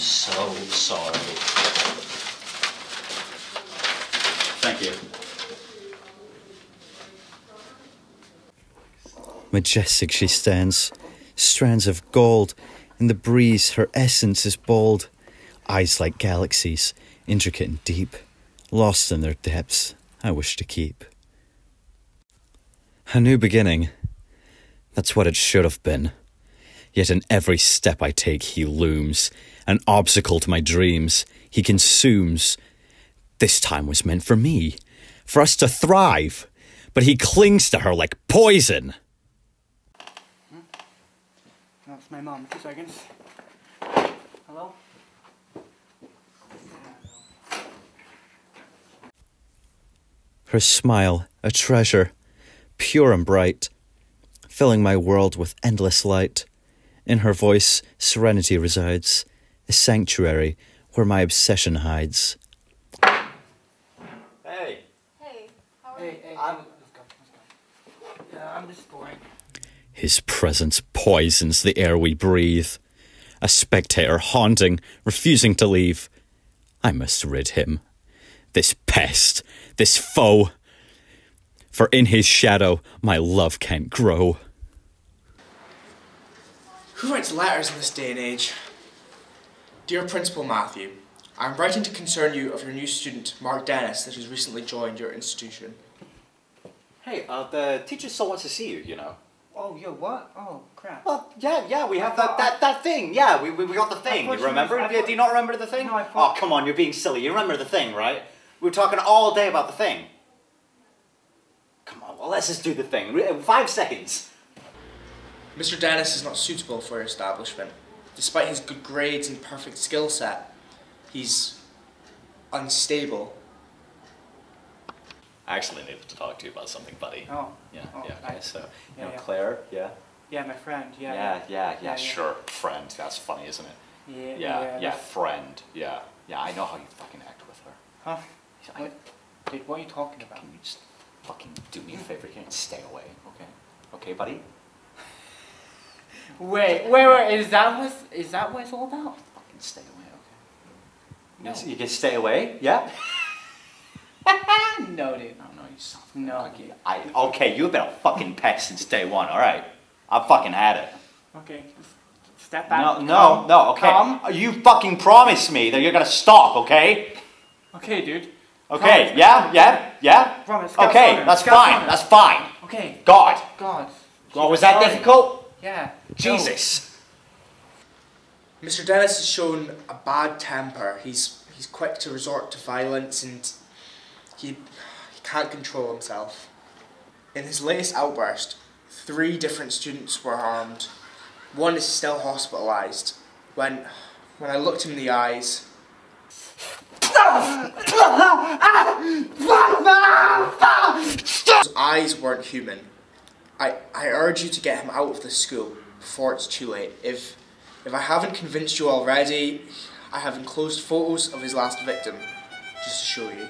sorry. Thank you. Majestic she stands, strands of gold. In the breeze, her essence is bold. Eyes like galaxies, intricate and deep, lost in their depths, I wish to keep. A new beginning. That's what it should have been. Yet in every step I take, he looms, an obstacle to my dreams. He consumes. This time was meant for me, for us to thrive, but he clings to her like poison. That's my mom. Two seconds. Hello? Her smile, a treasure, pure and bright, filling my world with endless light. In her voice, serenity resides, a sanctuary where my obsession hides. Hey. Hey, how are Hey, you? hey, I'm. Let's go. Let's go. Yeah, I'm just boring. His presence poisons the air we breathe. A spectator haunting, refusing to leave. I must rid him. This pest, this foe. For in his shadow, my love can't grow. Who writes letters in this day and age? Dear Principal Matthew, I am writing to concern you of your new student, Mark Dennis, that has recently joined your institution. Hey, uh, the teacher still wants to see you, you know. Oh, yo, what? Oh, crap. Well, yeah, yeah, we have that, that, that thing. Yeah, we, we, we got the thing. You you remember? meant- I Yeah, thought- Do you not remember the thing? No, I thought- Oh, come on, you're being silly. You remember the thing, right? We were talking all day about the thing. Come on, well, let's just do the thing. Five seconds. Mr. Dennis is not suitable for your establishment. Despite his good grades and perfect skill set, he's unstable. I actually needed to talk to you about something, buddy. Oh. Yeah, oh, yeah, I- okay, so, you yeah, know, yeah. Claire, yeah? Yeah, my friend. Yeah. Yeah, yeah, yeah, yeah. sure. Friend, that's funny, isn't it? Yeah, Yeah, yeah. yeah, that's- friend, yeah. Yeah, I know how you fucking act with her. Huh? I- What? Dude, what are you talking about? Can you just fucking do me a favor here and stay away, okay? Okay, buddy? Wait, wait, wait. Is that what? Is that what it's all about? Fucking stay away, okay? No. You can stay away? Yeah? no, dude. No, no, you son No. monkey. I, okay, you've been a fucking pest since day one, alright? I've fucking had it. Okay. Step back. No, no, Calm. no, okay. Calm. You fucking promised me that you're gonna stop, okay? Okay, dude. Okay, Promise. yeah, yeah, yeah? Promise. Okay, that's fine, that's fine. Okay. God. God. Well, was that difficult? Yeah. Jesus. Mr. Dennis has shown a bad temper. He's he's quick to resort to violence and he, he can't control himself. In his latest outburst, three different students were harmed. One is still hospitalized. When when I looked him in the eyes, his eyes weren't human. I, I urge you to get him out of the school before it's too late. If if I haven't convinced you already, I have enclosed photos of his last victim, just to show you.